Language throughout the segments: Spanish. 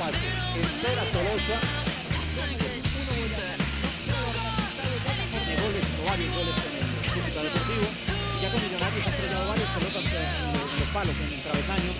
pase. Espera Tolosa. goles, o varios goles en el deportivo. Ya con Millonarios ha estrellado varias pelotas en los palos, en el travesaño.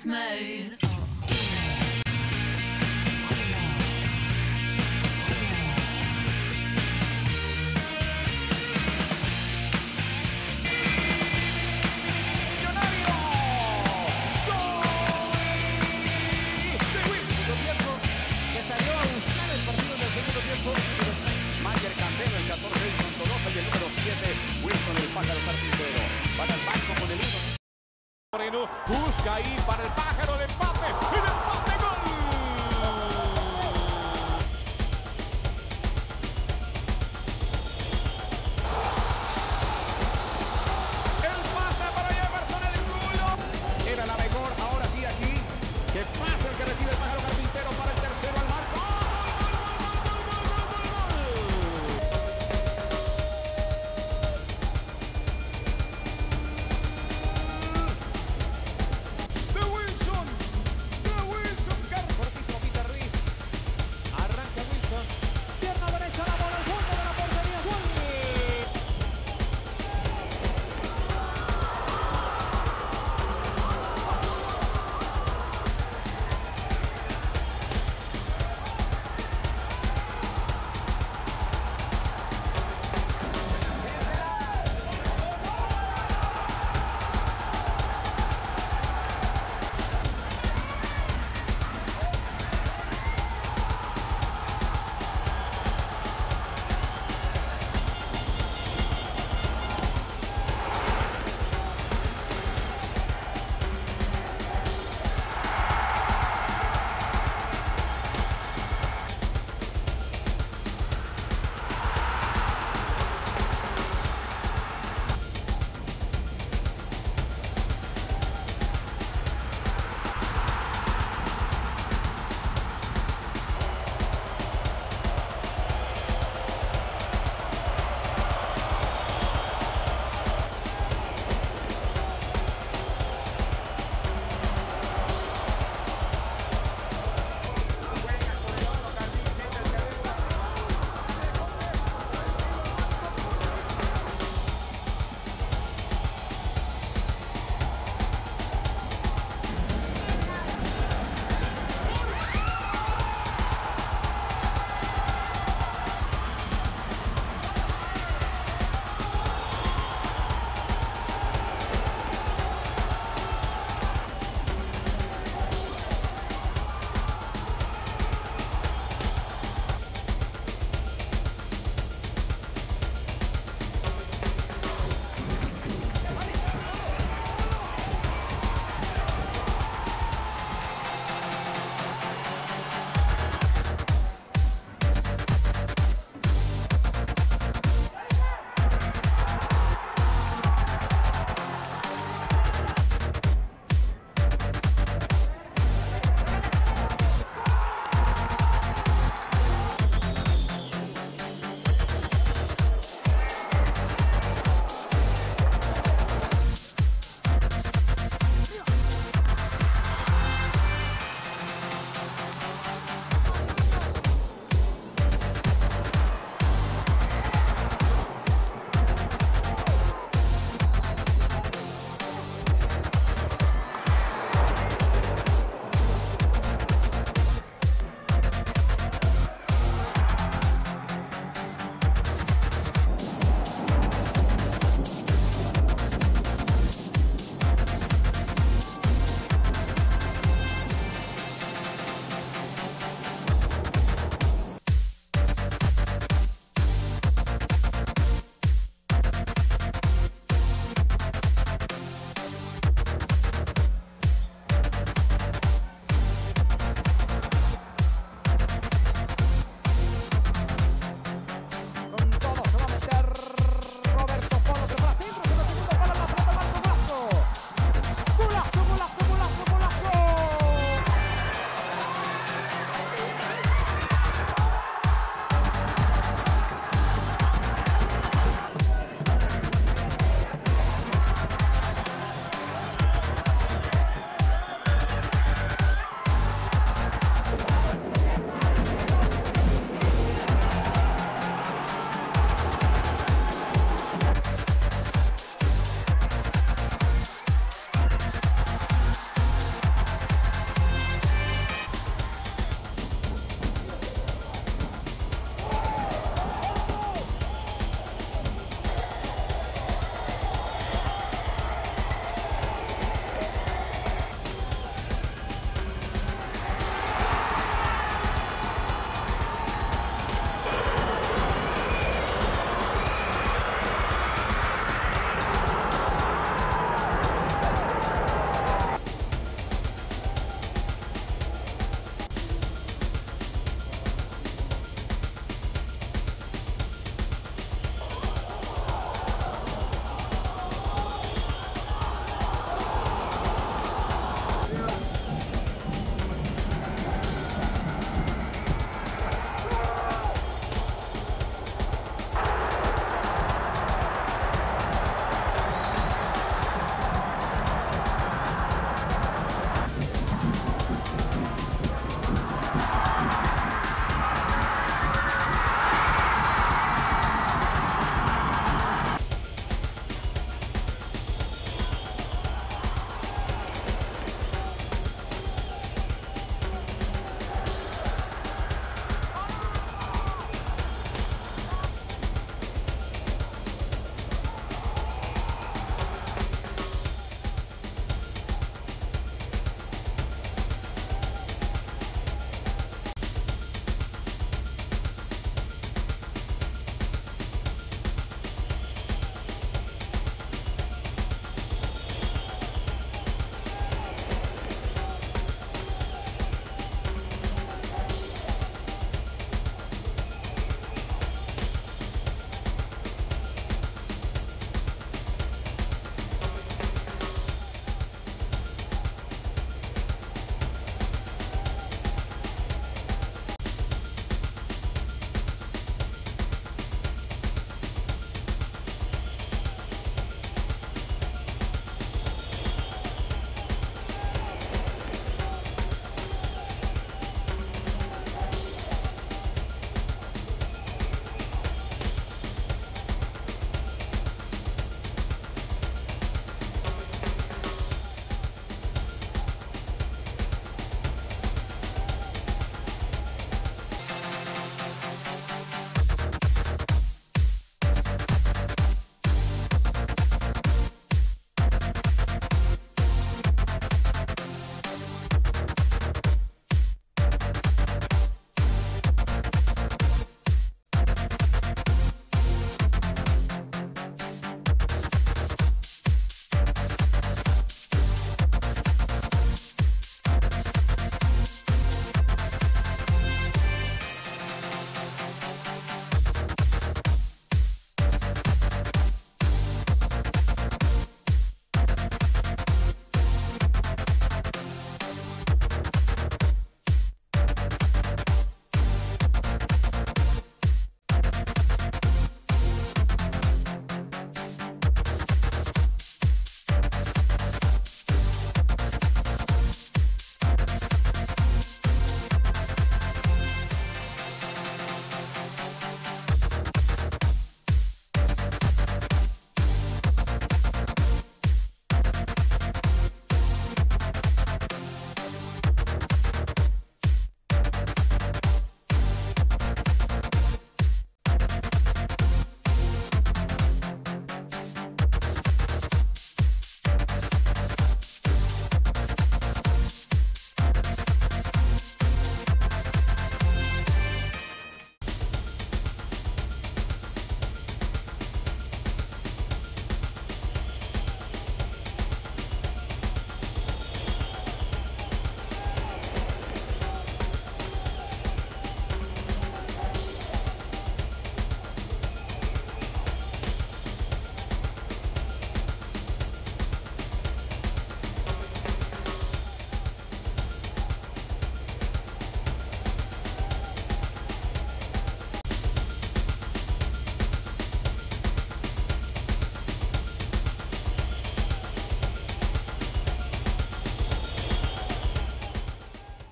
was made. Busca ahí para el pájaro de empate.